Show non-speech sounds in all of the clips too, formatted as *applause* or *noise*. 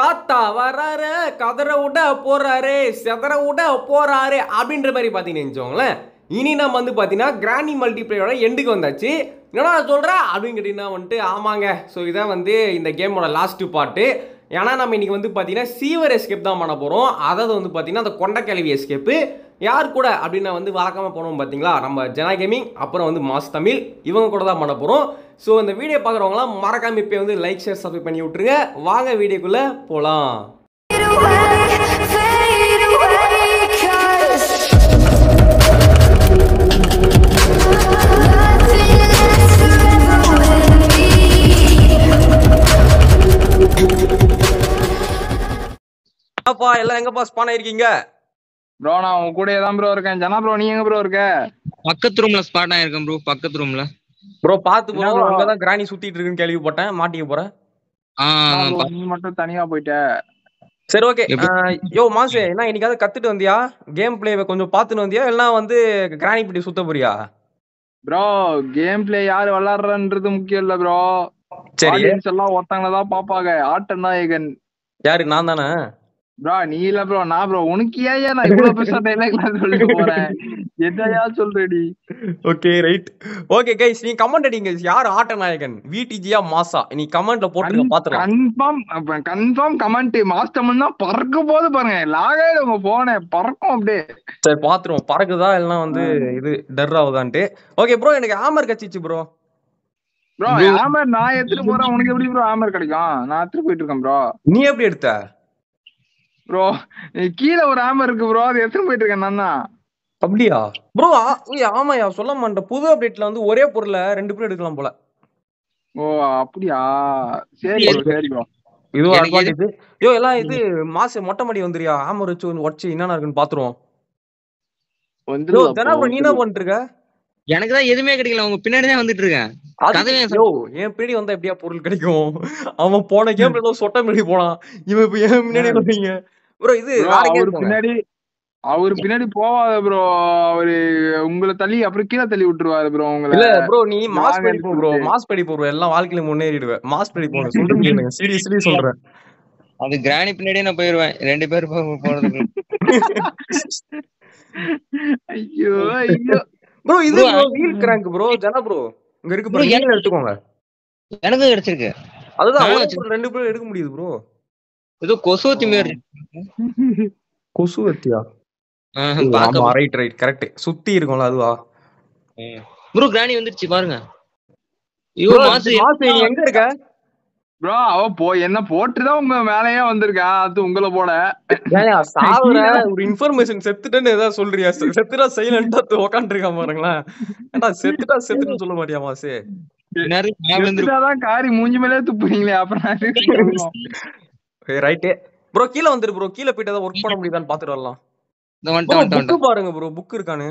தாத்தா வராரு கதற விட போறாரு செதற விட போறாரு அப்படின்ற மாதிரி பார்த்தீங்கன்னு வச்சுக்கோங்களேன். இனி நம்ம வந்து பார்த்தீங்கன்னா கிராண்டி மல்டிப்ளேயரோட எண்டுக்கு வந்தாச்சு. என்னடா சொல்கிற அப்படின்னு கேட்டிங்கன்னா வந்துட்டு ஆமாங்க. ஸோ இதான் வந்து இந்த கேமோட லாஸ்ட்டு பார்ட்டு ஏன்னா நம்ம இன்றைக்கி வந்து பார்த்தீங்கன்னா சீவர் எஸ்கேப் தான் பண்ண போகிறோம் அதாவது வந்து பார்த்தீங்கன்னா அந்த கொண்டக்கிழவி எஸ்கேப்பு யார் கூட அப்படின்னு வந்து வழக்கமாக போனோம் பார்த்தீங்களா நம்ம ஜனா கேமிங் அப்புறம் வந்து மாஸ் தமிழ் இவங்க கூட தான் பண்ண போகிறோம் ஸோ இந்த வீடியோ பார்க்குறவங்களாம் மறக்காம இப்போ வந்து லைக் ஷேர் சப்ஸ்கிரைப் பண்ணி விட்ருங்க வாங்க வீடியோக்குள்ளே போகலாம் அப்பா எல்லாம் எங்கப்பா ஸ்பான் ஆயிருக்கீங்க? ப்ரோ நான் உங்க கூடயே தான் ப்ரோ இருக்கேன். ஜனா ப்ரோ நீ எங்க ப்ரோ இருக்க? பக்கத்து ரூம்ல ஸ்பாட் ஆயிருக்கேன் ப்ரோ பக்கத்து ரூம்ல ப்ரோ பார்த்து ப்ரோ? அங்கதான் கிராணி சுத்திட்டு இருக்குன்னு கேள்விப்பட்டேன். மாட்டிக்க போறேன் நீ மட்டும் தனியா போயிட்ட. சரி ஓகே? யோ மாசு என்ன இன்னைக்காவது கத்துட்டு வந்தியா? கேம் பிளேவை கொஞ்சம் பார்த்துன்னு வந்தியா? இல்லைன்னா வந்து கிராணி பிடி சுத்த போறியா? ப்ரோ கேம் பிளே யாரு விளையாடுறன்றது முக்கியம் இல்ல ப்ரோ சரி. எல்லாம் ஒருத்தங்கள தான் பாப்பாங்க ஆட்ட நாயகன் யாரு? நான் தானே? ப்ரோ நீ இல்ல ப்ரோ நான் ப்ரோ உனக்கு ஏன் நான் இவ்வளவு பெருசா டைலாக்லாம் சொல்லிட்டு போறேன்? எதையா சொல்றடி? ஓகே ரைட் ஓகே கைஸ் நீ கமெண்ட் அடிங்க யார் ஆட்ட நாயகன்? விடிஜியா மாசா? நீ கமெண்ட்ல போட்டுருங்க பாத்துக்கலாம் கன்ஃபார்ம் கன்ஃபார்ம் கமெண்ட் மாஸ்டர்மன் தான் பறக்க போது பாருங்க. லாகாயில உங்க போன பறக்கும் அப்படியே. சரி பாத்துருவோம். பறக்குதா இல்லைன்னா வந்து இது டர் ஆகுதான்ட்டு. ஓகே ப்ரோ எனக்கு ஆமர் கச்சிச்சு ப்ரோ ப்ரோ ஆமர் நான் எடுத்துட்டு போறேன். உனக்கு எப்படி ப்ரோ ஆமர் கிடைக்கும்? நான் எடுத்துட்டு போயிட்டு இருக்கேன் ப்ரோ நீ எப்படி எடுத்த? ப்ரோ கீழே ஒரு ஆமர் இருக்கு ப்ரோ அது எடுத்துட்டு போயிட்டு இருக்கேன் நான் தான் அப்படியா ப்ரோ ஆமாயா சொல்ல மாட்டேன். புது அப்டேட்ல வந்து ஒரே பொருளை ரெண்டு பேரும் எடுக்கலாம் போல. ஓ அப்படியா? சரி சரி ப்ரோ இதுவும் எனக்கு அட்வான்டேஜ் யோ எல்லாம் இது மாசு மொட்டை மாடி வந்துரியா? ஆமர் வச்சு வந்து உடச்சு என்னென்ன இருக்குன்னு பாத்துருவோம். நீ என்ன பண்ணிட்டு இருக்க எனக்கு தான் எதுவுமே கிடைக்கல. உங்க பின்னாடி தான் வந்துட்டு இருக்கேன். அது- கதவே யோ என் பின்னாடி வந்தா எப்படியா பொருள் கிடைக்கும்? அவன் போன கேம்ல ஏதோ சொட்ட முன்னாடி போனான். இவன் இப்ப ஏன் முன்னாடி வந்தீங்க. ப்ரோ இது பின்னாடி அவரு பின்னாடி போவாத ப்ரோ அவரு உங்களை தள்ளி அப்புறம் கீழே தள்ளி விட்டுருவாரு ப்ரோ உங்களை. இல்ல ப்ரோ நீ மாஸ் நாங்க படி போ ப்ரோ. மாஸ் படி ப்ரோ எல்லாம் வாழ்க்கையில முன்னேறிடுவேன் மாஸ் படி போன சொல்றேன் கேளுங்க. *laughs* சீரியஸ்லி சொல்றேன். அது கிராணி பின்னாடியே நான் போயிருவேன். ரெண்டு பேர் போறதுக்கு. *laughs* ஐயோ ஐயோ. ப்ரோ இது wheel crank bro Jana bro இங்க இருக்கு ப்ரோ எடுத்துக்கோங்க. எனக்கும் கிடைச்சிருக்கு. அதுதான் ரெண்டு பேரும் எடுக்க முடியுது ப்ரோ ஏதோ கொசு வத்தியா ஆஹ், பார்க்க ஆமா ரைட் ரைட் கரெக்ட் சுத்தி இருக்கும்ல அதுவா? ப்ரோ கிராணி வந்துருச்சு பாருங்க. ஐயோ மாசு மாசு நீ எங்க இருக்க? ப்ரோ அவ போ என்ன போட்டுதான் உங்க மேலயே வந்திருக்கா அது உங்களை போட ஏயா *laughs* சாவுற? ஒரு இன்ஃபர்மேஷன் செத்துட்டேன்னு ஏதாவது சொல்றியா? செ- செத்துட்டா சைலண்டா உக்காந்துருக்கா பாருங்களேன். ஏன்டா செத்துட்டா செத்துன்னு சொல்ல மாட்டியா மாசு? காரி மூஞ்சி மேலே துப்புறீங்களே அப்புறம் சொல்லணும்? ரைட்டு ப்ரோ கீழ வந்துரு ப்ரோ கீழ போயிட்டு ஏதாவது ஒர்க் பண்ண முடியுதான்னு பாத்துட்டு வரலாம். இந்த வந்துட்டேன் வந்துட்டேன் புக்கு. பாருங்க ப்ரோ புக் இருக்கானு.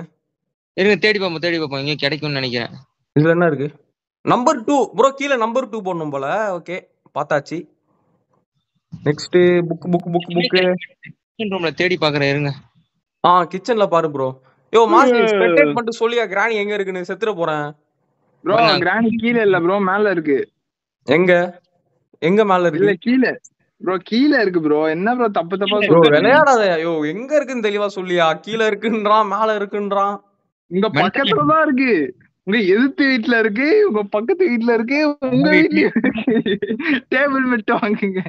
இருங்க தேடி பார்ப்போம் தேடி பார்ப்போம். இங்க கிடைக்கும்னு நினைக்கிறேன். இதுல என்ன இருக்கு? நம்பர் டூ ப்ரோ கீழ நம்பர் டூ போடணும் போல. ஓகே பார்த்தாச்சு. Next book book book book ரூம்ல தேடி பாக்குறேன் இருங்க. ஆ கிச்சன்ல பாரு ப்ரோ யோ மாசி ஸ்பெக்டேட் பண்ணிட்டு சொல்லியா கிராணி எங்க இருக்குன்னு? செத்துற போறேன். ப்ரோ கிராணி கீழே இல்ல ப்ரோ மேல இருக்கு. எங்க? எங்க மேல இல்ல இருக்கு கீழே. ப்ரோ கீழே இருக்கு ப்ரோ என்ன ப்ரோ தப்பு தப்பா ப்ரோ விளையாடாத. யோ எங்க இருக்குன்னு தெளிவா சொல்லியா? கீழ இருக்குன்றான் மேல இருக்குன்றான் உங்க பக்கத்துல தான் இருக்கு. உங்க எதிர்த்து வீட்ல இருக்கு உங்க பக்கத்து வீட்ல இருக்கு உங்க வீட்லயும் டேபிள் மெட் வாங்குங்க.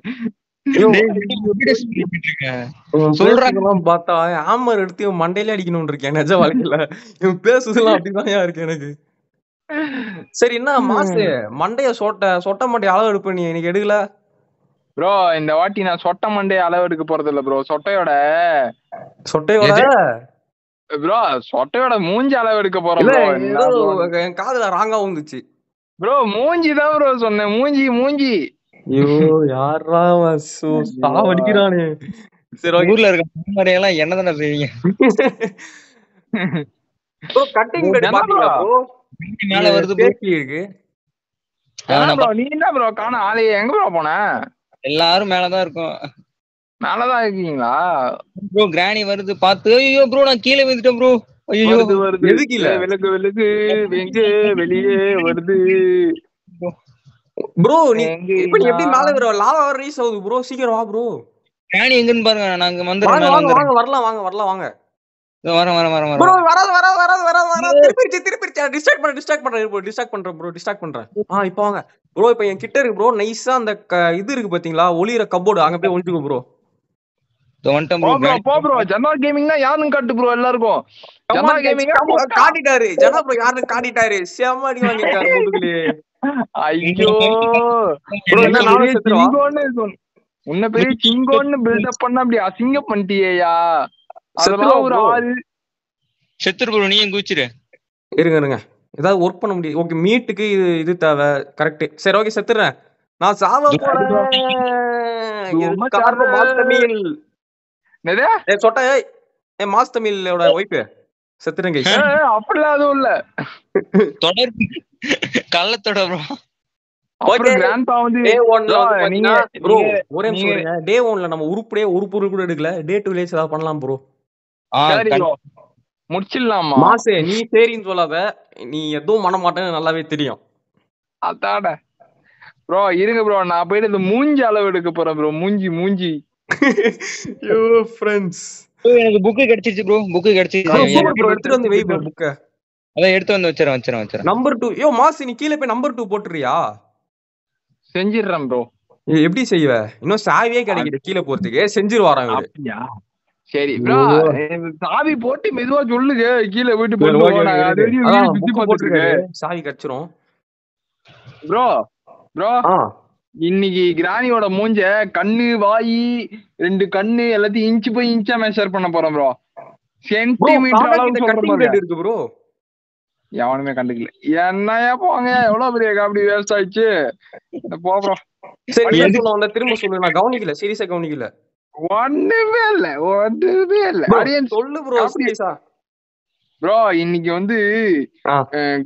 சொல்றாங்கலாம் பார்த்தா ஆமர் எடுத்து மண்டையில அடிக்கணும்னு இருக்கேன் நிஜ வாழ்க்கையில. இவன் பேசுதெல்லாம் அப்படிதான் இருக்கு எனக்கு. சரி என்ன மாசு மண்டைய சொட்ட சொட்ட மண்டைய அளவு எடுப்ப நீ எனக்கு எடுக்கல? ப்ரோ இந்த வாட்டி நான் சொட்ட மண்டே அளவு எடுக்க போறது இல்ல ப்ரோ சொட்டையோட? சொட்டையோட ப்ரோ சொட்டையோட மூஞ்சி அளவு எடுக்க போறோம் என் காதுல ராங்கா வந்துச்சு ப்ரோ மூஞ்சி தான் ப்ரோ சொன்னேன். மூஞ்சி மூஞ்சி. ஐயோ யாரா வசு சாவடிக்கிறானே சரி ஊர்ல இருக்க மாதிரியெல்லாம் என்ன தானே செய்வீங்க? ப்ரோ கட்டிங் பாத்தீங்களா bro? ப்ரோ மேல வருது இருக்கு. நீ என்ன ப்ரோ காண ஆளையே எங்க ப்ரோ போன? எல்லாரும் மேலதான் இருக்கோம். மேலதான் இருக்கீங்களா? ப்ரோ கிராணி வருது. பாத்து ஐயோ ப்ரோ நான் கீழே விழுந்துட்டேன் ப்ரோ ஐயோ வருது வருது. எதுக்கு இல்ல? விலகு விலகு எங்க வெளியே வருது. ப்ரோ நீ எங்க இப்ப நீ எப்படி மேல வர? லாவா வர ரீஸ் ஆகுது ப்ரோ சீக்கிரம் வா ப்ரோ கிராணி எங்கன்னு பாருங்க நாங்க வந்துடுறோம் வாங்க மேல வாங்க வரலாம் வாங்க வரலாம் வாங்க. வரேன் வரேன் வரேன் ப்ரோ வராது வராது வராது வராது வராது. திருப்பிடுச்சு திருப்பிடுச்சு. டிஸ்ட்ராக்ட் பண்ண டிஸ்ட்ராக்ட் பண்றேன் ப்ரோ டிஸ்ட்ராக்ட் பண்றேன் ப்ரோ டிஸ்ட்ராக்ட் பண்றேன். ஆ இப்போ வாங்க. ப்ரோ இப்போ என் கிட்ட இருக்கு ப்ரோ நைஸா அந்த இது இருக்கு பாத்தீங்களா? ஒளியிற கப்போர்டு அங்க போய் ஒளிஞ்சுக்கோ ப்ரோ போ ப்ரோ ப்ரோ போ ப்ரோ ஜன்னா கேமிங்னா யாருன்னு காட்டு ப்ரோ எல்லாருக்கும்? ஜன்னா கேமிங் காட்டிட்டாரு. ஜனா ப்ரோ யாருன்னு காட்டிட்டாரு. செம்ம அடி வாங்கிட்டாரு முதுகுலயே ஐயோ. *laughs* நானும் பெரிய? சிங்கோன்னு சொன்ன- உன்னை பெரிய சிங்கோன்னு பில்டப் பண்ண அப்படி அசிங்கம் பண்ணிட்டியா அதெல்லாம் ஒரு. ஆள் செத்துரு ப்ரோ நீயும் குச்சிரு இருங்க இருங்க. ஏதாவது ஒர்க் பண்ண முடியும். ஓகே மீட்டுக்கு இது இது தேவை. கரெக்ட் சரி ஓகே செத்துறேன் நான் சாவ போறேன். சொட்ட ஏய். ஏ மாஸ்தமிழோட ஒய்ஃபு செத்துறேன் கைஸ் ஏய், அப்படிலாம் எதுவும் இல்ல. தொடர் கிராண்ட்பா வந்து டே ஒன்ல நம்ம உருப்படியே பொருள் கூட எடுக்கல. டே டூ லேஸ் ஏதாவது பண்ணலாம் ப்ரோ. முடிச்சிடலாமா? மாசே நீ சரின்னு சொல்லாத. நீ எதுவும் பண்ண மாட்டேன்னு நல்லாவே தெரியும். அதாட ப்ரோ இருங்க ப்ரோ நான் போயிட்டு இந்த மூஞ்சி அளவு எடுக்க போறேன் ப்ரோ மூஞ்சி மூஞ்சி. *laughs* யோ ஃப்ரெண்ட்ஸ் எனக்கு புக்கு கிடைச்சிருச்சு ப்ரோ புக்கு கிடைச்சிருச்சு. ப்ரோ எடுத்துட்டு வந்து வை ப்ரோ புக்க அதான் எடுத்து வந்து வச்சிரேன் வச்சிரேன் வச்சிரேன் நம்பர் டூ யோ மாசு நீ கீழே போய் நம்பர் டூ போட்டுறியா? செஞ்சிடுறேன் ப்ரோ எப்படி செய்வ? இன்னும் சாவியே கிடைக்குது கீழே போறதுக்கு. செஞ்சிருவாராம் இவரு? அப்படியா? சரி ப்ரோ. சாவி போட்டு மெதுவா சொல்லுங்க கீழே போயிட்டு சரி, போட்டு. சாவி கிடைச்சிரும். ப்ரோ ப்ரோ இன்னைக்கு கிராணியோட மூஞ்ச கண்ணு வாய் ரெண்டு கண்ணு எல்லாத்தையும் இன்ச்சு போய் இன்ச்சா மெஷர் பண்ண போறோம் ப்ரோ சென்டிமீட்டர் அளவு சொல்ற கட்டிங் மாதிரி பிளேட் இருக்கு ப்ரோ எவனுமே கண்டுக்கல. என்னையா போங்க எவ்வளவு பெரிய காமெடி வேஸ்ட் ஆயிடுச்சு. போ ப்ரோ சரி திரும்ப சொல்லு நான் கவனிக்கல. சீரியஸா கவனிக்கல. ஒண்ணுமே இல்ல ஒண்ணுமே இல்ல. சொல்லு ப்ரோ ப்ரோ இன்னைக்கு வந்து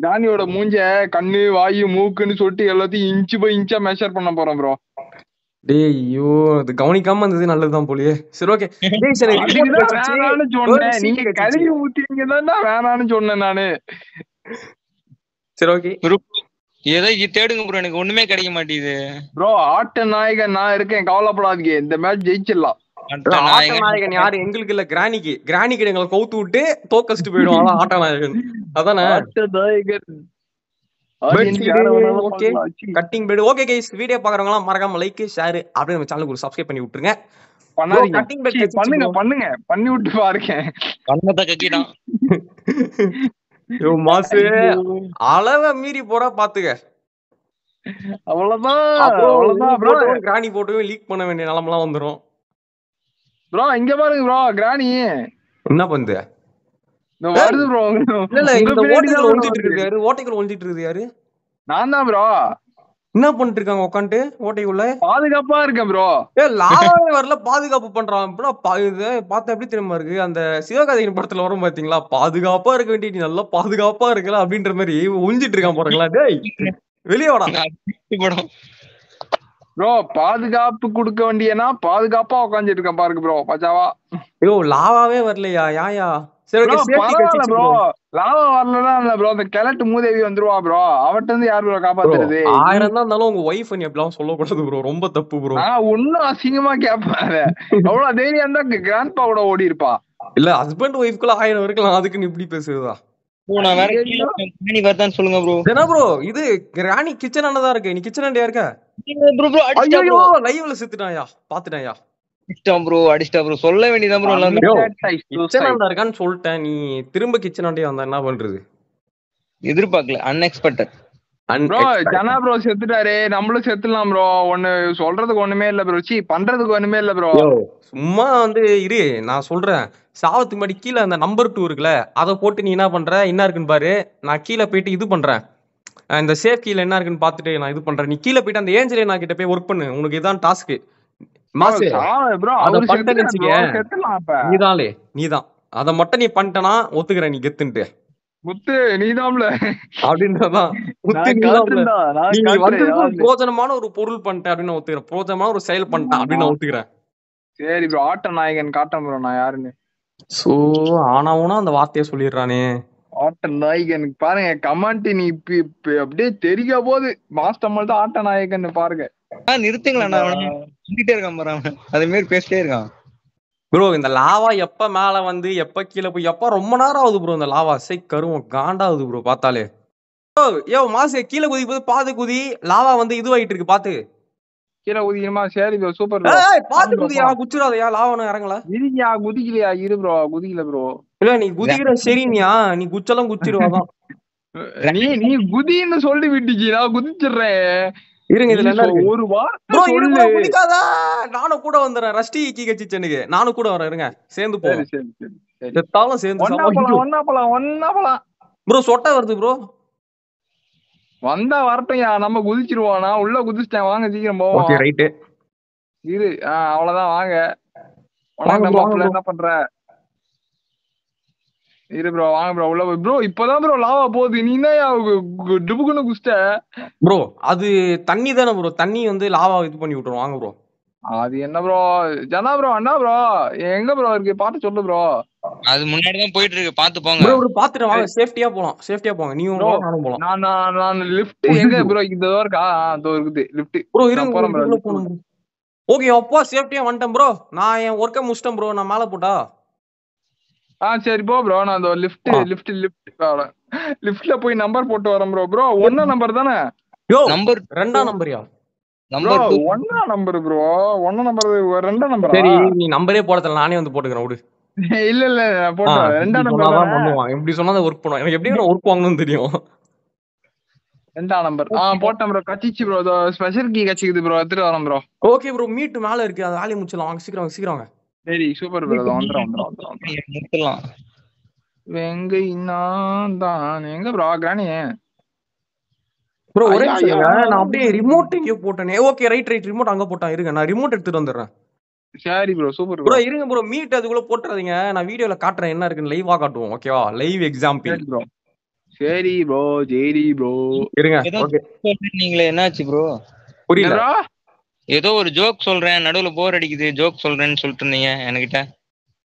கிராணியோட மூஞ்ச கண்ணு வாய் மூக்குன்னு சொல்லிட்டு எல்லாத்தையும் இன்ச்சு போய் இன்ச்சா மெஷர் பண்ண போறோம் ப்ரோ டேய் ஐயோ அது கவனிக்காம இருந்தது நல்லதுதான் போலயே. சரி ஓகே நீங்க. கழுவி ஊத்திங்க தான் வேணான்னு சொன்னேன் நானு. சரி ஓகே ஏதோ தேடுங்க ப்ரோ எனக்கு ஒண்ணுமே கிடைக்க மாட்டேங்குது. ப்ரோ ஆட்ட நாயகன் நான் இருக்கேன். கவலைப்படாதீங்க. இந்த மேட்ச் ஜெயிச்சிடலாம். ஆட்ட நாயகன். நாயகன் யாரு? எங்களுக்கு இல்ல கிராணிக்கு. கிராணிக்கு எங்களை கவுத்து விட்டு தோக்கடிச்சிட்டு போயிடும் அதான்? ஆட்ட நாயகன் அதானே. ச்சீ, cutting bad okay guys video பாக்குறவங்க எல்லாம் மறக்காம லைக் ஷேர் அப்படியே நம்ம சேனலுக்கு ஒரு சப்ஸ்கிரைப் பண்ணி விட்டுருங்க. பண்ணுங்க. பண்ணுங்க. பண்ணி விட்டு பாருங்க. மாசு. அளவை மீறி போறா பாத்துக்க. அவ்வளவுதான். அவ்வளவுதான் கிராணி போட்டு லீக் பண்ண வேண்டிய நிலமெல்லாம் வந்துரும். ப்ரோ இங்க பாருங்க ப்ரோ கிராணி என்ன பண்ணுது வருது ப்ரோ இல்ல இல்ல இந்த ஓட்டைக்குள்ள ஒழிஞ்சிட்டு இருக்கு யாரு? ஓட்டைக்குள்ள ஒழிஞ்சிட்டு யாரு? நான் தான் ப்ரோ என்ன பண்ணிட்டு இருக்காங்க உட்காந்துட்டு ஓட்டைக்குள்ள? பாதுகாப்பா இருக்கேன் ப்ரோ ஏ லாவாவே வரல பாதுகாப்பு பண்றான். இப்படிலாம் பா- இது பார்த்தா எப்படி தெரியுமா இருக்கு? அந்த சிவகாதையின் படத்துல வரும் பாத்தீங்களா? பாதுகாப்பா இருக்க வேண்டிய நீ நல்லா பாதுகாப்பா இருக்கல அப்படின்ற மாதிரி ஒழிஞ்சிட்டு இருக்கான் போறீங்களா? டேய் வெளியே வாடா. *laughs* படம். ப்ரோ பாதுகாப்பு கொடுக்க வேண்டியனா? பாதுகாப்பா உட்காந்துட்டு இருக்கேன் பாருங்க ப்ரோ பச்சாவா? ஐயோ லாவாவே வரலையா? யாயா சரி ப்ரோ லாவா இல்ல ப்ரோ அந்த கிழட்டு மூதேவி வந்துருவா ப்ரோ அவட்ட இருந்து யார் ப்ரோ காப்பாத்துறது? ஆயிரம் தான் இருந்தாலும் உங்க ஒய்ஃப் நீ அப்படிலாம் சொல்லக்கூடாது ப்ரோ ரொம்ப தப்பு ப்ரோ நான் ஒன்னும் அசிங்கமா கேட்பாரு அவ்வளவு தைரியம் தான் கூட ஓடி இருப்பா இல்ல ஹஸ்பண்ட் ஒய்ஃப்குள்ள ஆயிரம் இருக்கலாம். அதுக்கு நீ இப்படி பேசுறதா? சொல்லுங்க ப்ரோ என்ன ப்ரோ இது ராணி கிச்சன் தான் இருக்கு. நீ கிச்சன் அண்டையா இருக்க? ப்ரோ ப்ரோ ஐயோ ப்ரோ லைவ்ல செத்துட்டாயா பாத்துட்டாயா அடிச்சிட்டா ப்ரோ அடிச்சிட்டா ப்ரோ சொல்ல வேண்டியதான் ப்ரோ கிச்சன் அண்டா இருக்கான்னு சொல்லிட்டேன். நீ திரும்ப கிச்சன் அண்டையா வந்தா என்ன பண்றது? எதிர்பார்க்கல. அன்எக்ஸ்பெக்டட் ப்ரோ ஜனா ப்ரோ செத்துட்டாரு. நம்மளும் செத்துலாம் ப்ரோ ஒண்ணு சொல்றதுக்கு ஒண்ணுமே இல்ல ப்ரோ சி பண்றதுக்கு ஒண்ணுமே இல்ல ப்ரோ சும்மா வந்து இரு நான் சொல்றேன். சாவத்துக்கு முன்னாடி கீழே அந்த நம்பர் டூ இருக்குல்ல அதை போட்டு நீ என்ன பண்ற? என்ன இருக்குன்னு பாரு. நான் கீழே போயிட்டு இது பண்றேன். இந்த சேஃப் கீழே என்ன இருக்குன்னு பார்த்துட்டு நான் இது பண்றேன். நீ கீழே போயிட்டு அந்த ஏஞ்சலே நான் கிட்ட போய் ஒர்க் பண்ணு. உனக்கு இதான் டாஸ்க் மாசு நீதான்லே நீதான். அதை மட்டும் நீ பண்ணிட்டனா ஒத்துக்கிறேன் நீ கெத்துன்ட்டு. முத்து நீதான்ல அப்படின்றதான் முத்து நான் நான் நீ. பிரோஜனமான ஒரு பொருள் பண்ணிட்டேன் அப்படின்னு நான் ஒத்துக்கிறேன். பிரோஜனமான ஒரு செயல் பண்ணிட்டேன் அப்படின்னு நான் ஒத்துக்கிறேன். சரி ப்ரோ ஆட்ட நாயகன் காட்டன் ப்ரோ நான் யாருன்னு. சோ ஆனாவுனா அந்த வார்த்தையை சொல்லிடுறானே. ஆட்ட நாயகனுக்கு பாருங்க கமாண்டி நீ இப்ப இப்ப அப்படியே தெரிய போது மாஸ்டர் மட்டும் ஆட்ட நாயகன் பாருங்க. நிறுத்துங்களேன் சொல்லிட்டே இருக்கான் பாரு அவன். அதே மாதிரி பேசிட்டே இருக்கான். ப்ரோ இந்த லாவா எப்ப மேல வந்து எப்ப கீழே போய் எப்ப ரொம்ப நேரம் ஆகுது ப்ரோ இந்த லாவா சை கருவம் காண்டாகுது ப்ரோ பார்த்தாலே. ஓ யோ மாசு கீழே குதி போது பாத்து குதி லாவா வந்து இதுவாயிட்டு இருக்கு பாத்து. கீழே குதிக்கணுமா சரி ப்ரோ சூப்பர் ப்ரோ ஏய் பாத்து குதியா குச்சிடாதயா லாவா இறங்கல? இருக்கியா குதிக்கலையா இரு ப்ரோ குதிக்கல ப்ரோ இல்ல நீ குதிக்கிற சரினியா நீ குச்செல்லாம் குச்சிருவாதான் நீ நீ குதின்னு சொல்லி விட்டுச்சு நான் குதிச்சிடுறேன். இருங்க இதுல என்ன ஒரு குதிக்காதா நானும் கூட வந்துடுறேன் ரஷ்டி கீ கச்சிச்சனுக்கு நானும் கூட வரேன் இருங்க. சேர்ந்து சரி செத்தாலும் சேர்ந்து ஒன்னா போலாம் ஒன்னா போலாம் ப்ரோ சொட்டை வருது ப்ரோ. வந்தா வரட்டும் நம்ம குதிச்சிருவோம். நான் உள்ள குதிச்சிட்டேன். வாங்க சீக்கிரம் போவோம். Okay right. இரு. ஆ அவ்வளவுதான். வாங்க. bro. என்ன பண்ற? இரு ப்ரோ வாங்க ப்ரோ உள்ள ப்ரோ இப்பதான் ப்ரோ லாவா போகுது. நீ என்ன டுபுக்குன்னு குஸ்ட ப்ரோ அது தண்ணி தானே ப்ரோ தண்ணி வந்து லாவா இது பண்ணி விட்டுரும். வாங்க ப்ரோ அது என்ன ப்ரோ ஜனா ப்ரோ அண்ணா ப்ரோ எங்க ப்ரோ இருக்கு? பாத்து சொல்லு ப்ரோ அது முன்னாடி தான் போயிட்டு இருக்கு பாத்து போங்க. ப்ரோ ஒரு பாத்துட்டு வாங்க. சேஃப்டியா போலாம். சேஃப்டியா போங்க. நீயும் போலாம், நானும் போலாம். நான் நான் நான் லிஃப்ட் எங்க ப்ரோ இந்த இருக்கா ஆ, இதோ இருக்குது. லிஃப்ட் ப்ரோ இருங்க போறேன் போணும் ஓகே அப்பா சேஃப்டியா வந்துட்டேன் ப்ரோ நான் என் ஒர்க்கை முடிச்சிட்டேன் ப்ரோ நான் மேல போட்டா? ஆ சரி போ ப்ரோ நான் இந்த லிஃப்ட். லிஃப்ட் லிஃப்ட் லிஃப்ட்ல போய் நம்பர் போட்டு வரேன் ப்ரோ ப்ரோ ஒன்னா நம்பர் தானே? யோ நம்பர் ரெண்டாம் நம்பரியா ப்ரோ நம்பர் ஒன்னா நம்பர் ப்ரோ ஒன்னா நம்பர் ரெண்டா நம்பரா சரி நீ நம்பரே போடல நானே வந்து போட்டுக்கிறேன் விடு. இல்ல இல்ல போட்டு. ரெண்டா நம்பர் தானே பண்ணுவான். இப்படி சொன்னா ஒர்க் பண்ணுவான். எனக்கு எப்படி ஒர்க் வாங்கணும்னு தெரியும். ரெண்டா நம்பர் ஆ போட்டேன் ப்ரோ கச்சிச்சு ப்ரோ ஸ்பெஷல் கீ கச்சிக்குது ப்ரோ எடுத்துட்டு வரேன் ப்ரோ ஓகே ப்ரோ மீட் மேல இருக்கு. அது வேலையை முடிச்சிடலாம். வாங்க சீக்கிரம் வாங்க, சீக்கிரம் வாங்க. சரி சூப்பர் ப்ரோ வந்துடும் வந்துடும் வந்துடும் நிறுத்தலாம். நான் தான் எங்க ப்ரோ கிராணி ப்ரோ ஒரே. நான் அப்படியே ரிமோட் எங்கேயோ போட்டேனே. ஓகே ரைட் ரைட் ரிமோட் அங்க போட்டான். இருங்க நான் ரிமோட் எடுத்துட்டு வந்துடுறேன். சரி ப்ரோ சூப்பர் ப்ரோ இருங்க ப்ரோ மீட் அதுக்குள்ள போட்டுறாதீங்க. நான் வீடியோல காட்டுறேன். என்ன இருக்குன்னு லைவா காட்டுவோம் ஓகேவா லைவ் எக்ஸாம்பிள் சரி ப்ரோ சரி ப்ரோ ஜெரி ப்ரோ இருங்க ஓகே நீங்களே. என்னாச்சு ப்ரோ புரியல. ப்ரோ ஏதோ ஒரு ஜோக் சொல்றேன் நடுவுல போர் அடிக்குது ஜோக் சொல்றேன்னு சொல்லிட்டு இருந்தீங்க என்கிட்ட.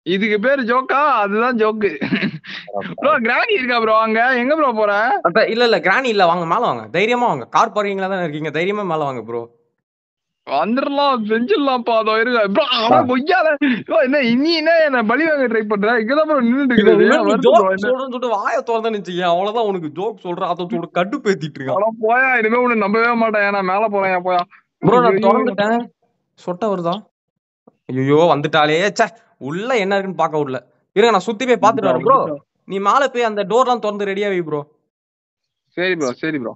இதுக்கு பேரு ஜோக்கா அதுதான் ஜோக்கு ப்ரோ கிராணி இருக்கா ப்ரோ அங்க? எங்க ப்ரோ போற? இல்ல இல்ல கிராணி இல்ல. வாங்க மேல வாங்க. தைரியமா வாங்க. கார் பார்க்கிங்ல தான் இருக்கீங்க. தைரியமா மேல வாங்க ப்ரோ வந்துடலாம் செஞ்சிடலாம்ப்பா. அதோ இருக்க ப்ரோ அவன் கொய்யால என்ன இனி என்ன என்ன பலி வாங்க ட்ரை பண்ற? இங்கதான் ப்ரோ நின்னுட்டு? சொல்றேன்னு சொல்லிட்டு வாய திறந்து நிச்சயம் அவ்வளவுதான் உனக்கு ஜோக் சொல்றேன். அதை சொல்லிட்டு கடுப்பேத்திட்டு இருக்கான். போயா? இனிமே உன்னை நம்பவே மாட்டேன். ஏன்னா மேல போறேன் போயா ப்ரோ நான் திறந்துட்டேன். சொட்ட வருதா? ஐயோ வந்துட்டாலே. ச்சே உள்ள என்ன இருக்குன்னு பார்க்க விடல இருங்க நான் சுத்தி போய் பாத்துட்டு வரேன் ப்ரோ நீ மேல போய் அந்த டோர்லாம் திறந்து ரெடியா வை ப்ரோ சரி ப்ரோ சரி ப்ரோ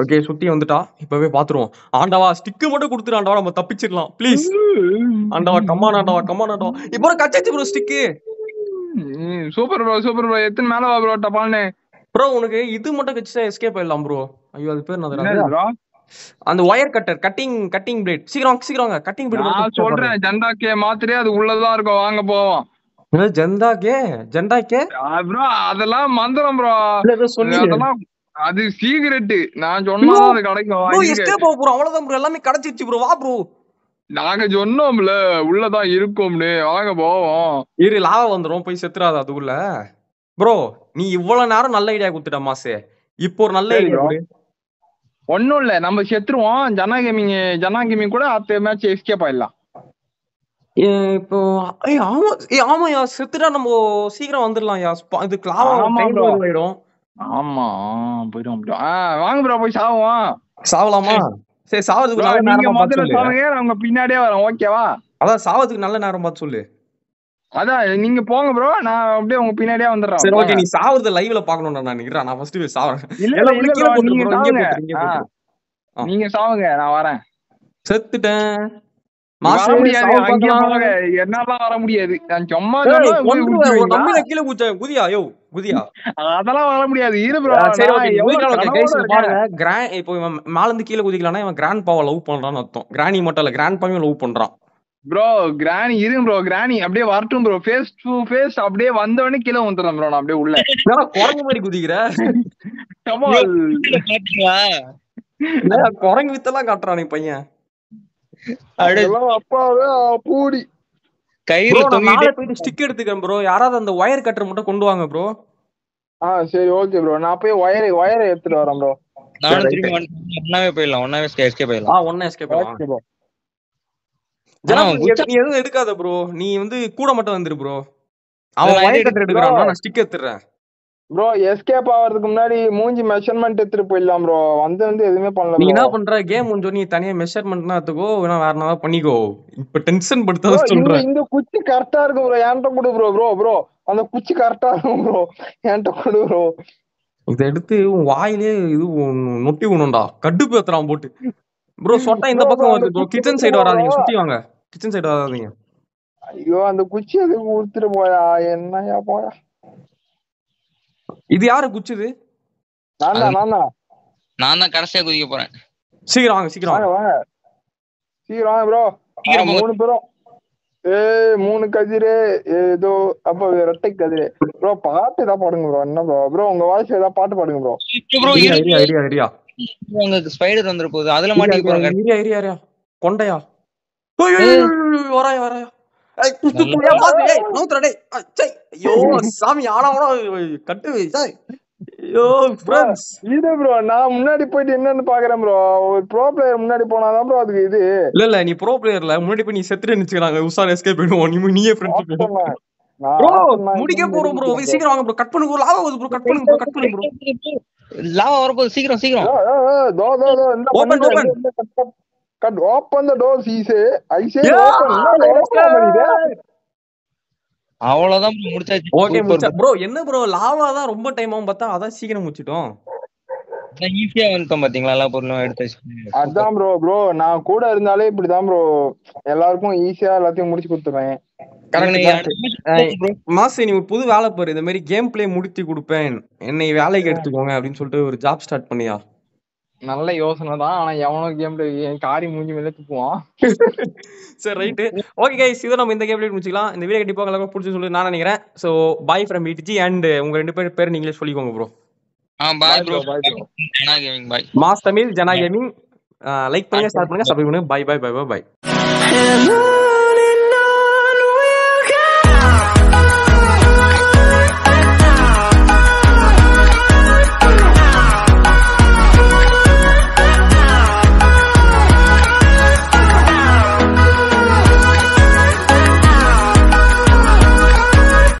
ஓகே சுத்தி வந்துட்டா. இப்பவே பாத்துருவோம் ஆண்டவா ஸ்டிக்கு மட்டும் கொடுத்துரு ஆண்டவா. நம்ம தப்பிச்சிடலாம். ப்ளீஸ் ஆண்டவா கம்மான் ஆண்டவா கம்மான் ஆண்டவா. இப்போ கச்சாச்சு bro stick super bro super bro எத்தனை மேல வா ப்ரோ டபால்னு ப்ரோ உனக்கு இது மட்டும் கச்சிச்சா எஸ்கேப் ஆயிடலாம் ப்ரோ ஐயோ அது பேர் ப்ரோ அந்த wire cutter cutting cutting blade சீக்கிரம் சீக்கிரம் கட்டிங் நான் பிளேட் சொல்றேன் ஜெண்டாக்கே மாத்திரே அது உள்ளதான் இருக்கும். வாங்க போவோம். ஜெந்தா கே ஜெண்டா கே ப்ரோ அதெல்லாம் மந்திரம் ப்ரோ அதெல்லாம் அது சீக்ரெட் நான் சொன்னாதான் அது கிடைக்கும். ப்ரோ. எஸ்கேப் ஆக ப்ரோ அவ்வளவுதான் ப்ரோ எல்லாமே கிடைச்சிருச்சு ப்ரோ வா ப்ரோ நாங்க சொன்னோம்ல உள்ளதான் இருக்கோம்னு. வாங்க போவோம். இரு லாவா வந்துரும். போய் செத்துறாத அதுக்குள்ள ப்ரோ நீ இவ்வளவு நேரம் நல்ல ஐடியா கொடுத்துட்ட மாசே. இப்போ ஒரு நல்ல ஐடியா ஒண்ணும் இல்ல. நம்ம செத்துருவோம். ஜனா கேமிங் ஜனா கேமிங் கூட அடுத்த மேட்ச் எஸ்கேப் ஆயிடலாம். இப்போ ஆமா ஏய் ஆமாயா செத்துட்டா நம்ம சீக்கிரம் வந்துடலாம் யா. இது லாவா ஆமா ஆமா போயிடும் போயிடும் வாங்க ப்ரோ போய் சாவோம் சாவலாமா? சரி சாவதுக்கு நல்ல நேரமா பார்த்து முதல்ல சொல்லு. பின்னாடியே வரேன். ஓகேவா? அதான் சாவதுக்கு நல்ல நேரம் பார்த்து சொல்லு. அதான் நீங்க போங்க ப்ரோ நான் அப்படியே உங்க பின்னாடியே வந்துடுறேன். சரி ஓகே. நீ சாவறத லைவ்ல பாக்கணும்டா நான் நிக்கிறேன். நான் ஃபர்ஸ்ட் போய் சாவறேன். இல்ல இல்ல நீங்க சாவுங்க. நீங்க சாவுங்க நான் வரேன். செத்துட்டேன். வர முடியாது. என்னால வர முடியாது. நான் சும்மா? நம்பில கீழே குதிச்ச குதியா? யோ குதியா? அதெல்லாம் வர முடியாது. இரு ப்ரோ சரி ஓகே இப்போ இவன் மேல இருந்து கீழே குதிக்கலாம்னா இவன் கிராண்ட் பாவை லவ் பண்றான்னு அர்த்தம். கிராணி மட்டும் இல்ல கிராண்ட் பாவையும் லவ் பண்றான். ப்ரோ கிராணி இருங்க ப்ரோ கிராணி அப்படியே வரட்டும் ப்ரோ ஃபேஸ் டு ஃபேஸ் அப்படியே வந்தவொடனே கீழே வந்துடுறேன் ப்ரோ நான் அப்படியே உள்ள. என்னடா குரங்கு மாதிரி குதிக்கிற? கமால் குரங்கு வித்தெல்லாம் காட்டுறான் பையன். அப்பாவே பூடி. கயிறு தொங்கிட்டு. போயிட்டு ஸ்டிக் எடுத்துக்கிறேன் ப்ரோ யாராவது அந்த ஒயர் கட்டர் மட்டும் கொண்டு வாங்க ப்ரோ ஆ சரி ஓகே ப்ரோ நான் போய் ஒயரை ஒயரை எடுத்துட்டு வரேன் ப்ரோ நானும். திரும்பி வந்து ஒன்னாவே போயிடலாம். ஒன்னாவே எஸ்கே ஆ போயிடலாம் ஒன்னா எஸ்கேப் ஆ, நீ எதுவும் எடுக்காத ப்ரோ நீ வந்து கூட மட்டும் வந்துரு ப்ரோ அவன் கட்டர் எடுக்கிறான் நான் ஸ்டிக் எடுத்துறேன் ப்ரோ எஸ்கேப் ஆகிறதுக்கு முன்னாடி மூஞ்சி மெஷர்மெண்ட் எடுத்துட்டு போயிடலாம் ப்ரோ வந்து வந்து எதுவுமே பண்ணல நீ. என்ன பண்ற? கேம் முடிஞ்சோ நீ தனியா மெஷர்மெண்ட்னா எடுத்துக்கோ. வேணா வேற என்ன பண்ணிக்கோ. இப்ப டென்ஷன் இந்த சொல்றேன். இந்த குச்சி கரெக்டா இருக்கும் ப்ரோ என்கிட்ட கொடு ப்ரோ ப்ரோ ப்ரோ அந்த குச்சி கரெக்டா இருக்கும் ப்ரோ என்கிட்ட கொடு ப்ரோ இதை எடுத்து உன் வாயிலே இது நொட்டி விடணும்டா. கடுப்பு ஏத்துறான் போட்டு. ப்ரோ சொட்டா இந்த பக்கம் bro, வருது ப்ரோ குச்சி கிச்சன் சைடு வராதீங்க. சுத்தி வாங்க. கிச்சன் சைடு வராதீங்க. ஐயோ அந்த குச்சி எதுக்கு கொடுத்துட்டு போயா என்னயா போயா இது யாரு குச்சுது நான் தான் நான் தான் நான் தான் கடைசியா குதிக்க போறேன். சீக்கிரம் வாங்க சீக்கிரம் வாங்க வாங்க. சீக்கிரம் வாங்க ப்ரோ. மூணு பேரும். ஏய் மூணு கதிரு. ஏதோ அப்ப ரெட்டை கதிரு. ப்ரோ பாட்டு ஏதாவது பாடுங்க ப்ரோ என்ன ப்ரோ ப்ரோ உங்க வாய்ஸ் ஏதாவது பாட்டு பாடுங்க bro bro idea idea idea. அங்க ஸ்பைடர் வந்துற போகுது. அதுல மாட்டி போறாங்க. ஏரியா ஏரியா ஏரியா கொண்டையா? வராயா வராயா? *laughs* சாமி ஆனா கூட கட்டு சை. ஐயோ ஃப்ரெண்ட்ஸ் இது ப்ரோ நான் முன்னாடி போயிட்டு என்னன்னு பாக்குறேன் ப்ரோ ஒரு ப்ரோ பிளேயர் முன்னாடி போனாதான் ப்ரோ அதுக்கு இது. இல்ல இல்ல நீ ப்ரோ பிளேயர்ல முன்னாடி போய் நீ செத்துட்டு நிச்சுக்கிறாங்க உஷார் எஸ்கேப் பண்ணுவோம் நீ நீயே ஃப்ரெண்ட் ப்ரோ முடிக்க போறோம் ப்ரோ சீக்கிரம் வாங்க ப்ரோ கட் பண்ணு ப்ரோ லாவா ப்ரோ கட் பண்ணுங்க ப்ரோ கட் பண்ணுங்க ப்ரோ லாவா வரப்போகுது. சீக்கிரம் சீக்கிரம். ஏய், ஏய், தோ, open. என்ன open ஆ பண்ணிட்டு? அவ்வளவுதான் முடிச்சாச்சு. ஓகே. ப்ரோ என்ன ப்ரோ லாவா தான் ரொம்ப டைம் ஆகும் பார்த்தா அதான் சீக்கிரம் முடிச்சிட்டோம். ஈஸியா வந்துட்டோம் பாத்தீங்களா எல்லா பொருளும் எடுத்து அதான் ப்ரோ ப்ரோ நான் கூட இருந்தாலே இப்படிதான் ப்ரோ எல்லாருக்கும் ஈஸியா எல்லாத்தையும் முடிச்சு கொடுத்துருவேன். மாசு நீ ஒரு புது வேலை பாரு. இந்த மாதிரி கேம் பிளே முடித்து கொடுப்பேன். என்னை வேலைக்கு எடுத்துக்கோங்க அப்படின்னு சொல்லிட்டு ஒரு ஜாப் ஸ்டார்ட் பண்ணியா? நல்ல யோசனை தான். ஆனா எவனோ கேம் காரி மூஞ்சி மேல துப்புவான் சரி ரைட்டு ஓகே கைஸ் இதை நம்ம இந்த கேம் பிளே முடிச்சுக்கலாம். இந்த வீடியோ கண்டிப்பாக எல்லாருக்கும் பிடிச்சி சொல்லி நான் நினைக்கிறேன். ஸோ பாய் ஃப்ரம் இடிஜி அண்ட் உங்க ரெண்டு பேர் பேர் நீங்களே சொல்லிக்கோங்க ப்ரோ ஆ bye bro bro, bye bro. Jana gaming bye mass Tamil Jana gaming like பண்ணுங்க ஸ்டார்ட் பண்ணுங்க சப்ஸ்கிரைப் பண்ணுங்க bye bye bye bye bye And